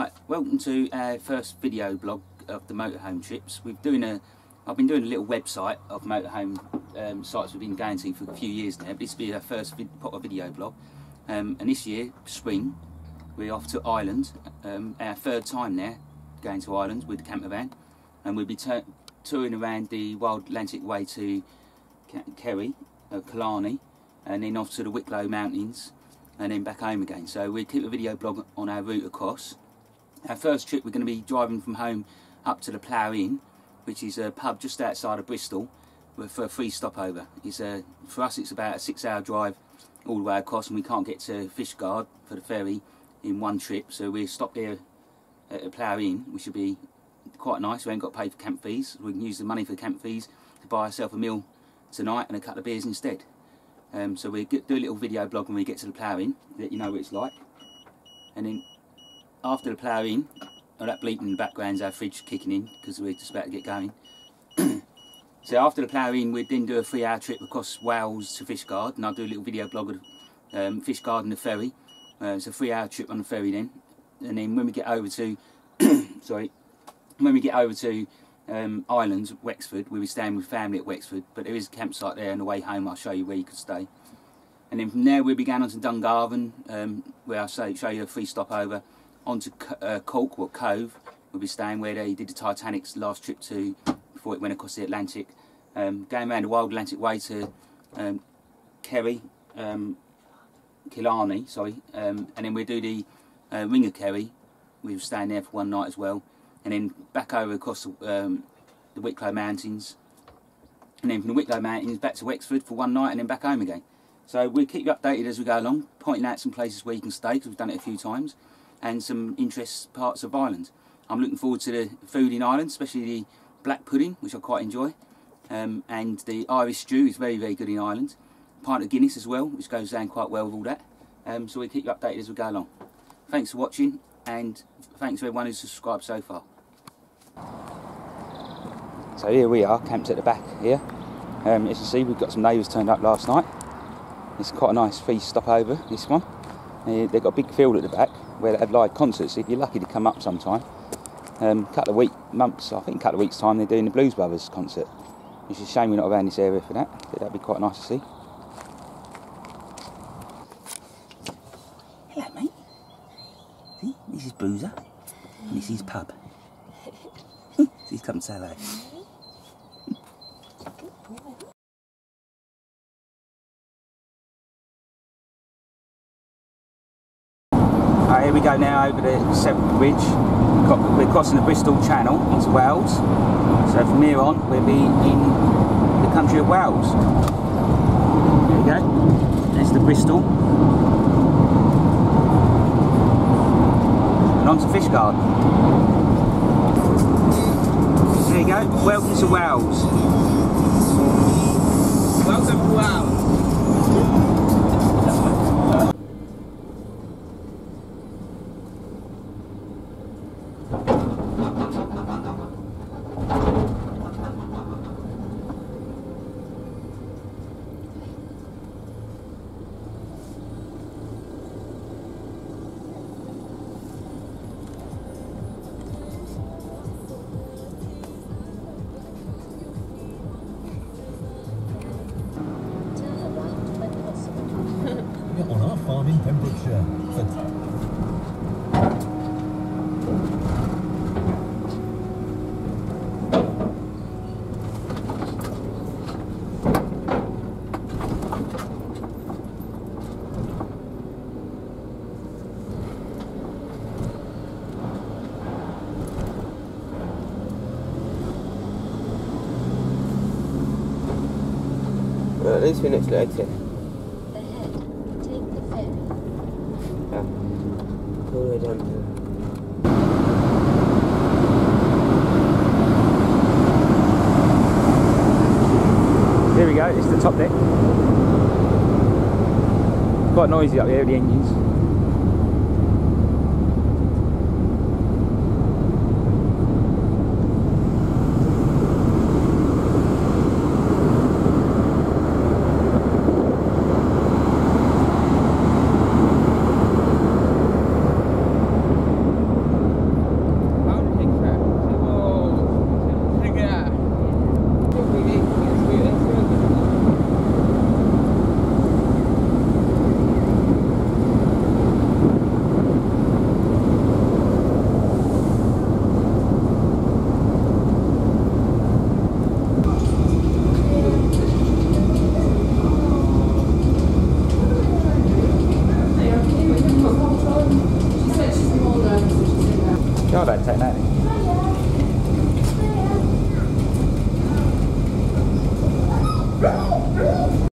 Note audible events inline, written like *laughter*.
Right, welcome to our first video blog of the motorhome trips. We've doing a, I've been doing a little website of motorhome um, sites we've been going to for a few years now. But This will be our first vid proper video blog. Um, and this year, spring, we're off to Ireland. Um, our third time now going to Ireland with the camper van. And we'll be touring around the Wild Atlantic Way to Kerry, uh, Killarney, and then off to the Wicklow Mountains and then back home again. So we keep a video blog on our route across. Our first trip we're going to be driving from home up to the Plough Inn, which is a pub just outside of Bristol for a free stopover. It's a, for us it's about a six hour drive all the way across and we can't get to Fishguard for the ferry in one trip so we stop here at the Plough Inn which will be quite nice. We ain't got to pay for camp fees. We can use the money for camp fees to buy ourselves a meal tonight and a couple of beers instead. Um, so we do a little video blog when we get to the Plough Inn, let you know what it's like. And then after the Plough Inn, oh, that bleeping in the background's our fridge kicking in because we're just about to get going. *clears throat* so after the Plough Inn, we'd then do a three hour trip across Wales to Fishguard and I'll do a little video blog of um, Fishguard and the ferry. Uh, it's a three hour trip on the ferry then. And then when we get over to, *clears throat* sorry, when we get over to um, Islands, Wexford. We were staying with family at Wexford, but there is a campsite there on the way home. I'll show you where you could stay. And then from there we began on to Dungarvan, um, where I'll show you a free stopover, onto uh, Cork, or Cobh, we'll be staying where they did the Titanic's last trip to, before it went across the Atlantic. Um, going around the Wild Atlantic Way to um, Kerry, um, Killarney, sorry, um, and then we do the uh, Ring of Kerry. We were staying there for one night as well and then back over across um, the Wicklow Mountains, and then from the Wicklow Mountains back to Wexford for one night, and then back home again. So we'll keep you updated as we go along, pointing out some places where you can stay, because we've done it a few times, and some interest parts of Ireland. I'm looking forward to the food in Ireland, especially the black pudding, which I quite enjoy, um, and the Irish stew is very, very good in Ireland. Pint of Guinness as well, which goes down quite well with all that. Um, so we'll keep you updated as we go along. Thanks for watching, and thanks to everyone who's subscribed so far. So here we are, camped at the back here. Um, as you see, we've got some neighbours turned up last night. It's quite a nice feast stopover, this one. They've got a big field at the back where they have live concerts. If you're lucky to come up sometime, um, a couple of weeks, months, I think a couple of weeks' time, they're doing the Blues Brothers concert. It's a shame we're not around this area for that, but that'd be quite nice to see. Hello, mate. See, this is Boozer, and this is Pub. *laughs* He's come say hello. We go now over the Severn Bridge. We're crossing the Bristol Channel into Wales. So from here on, we'll be in the country of Wales. There you go. There's the Bristol. And on to Fishguard. There you go. Welcome to Wales. się wytrwać. at least we next to 18. We go, it's the top deck. Quite noisy up here, the engines. God, I don't take that.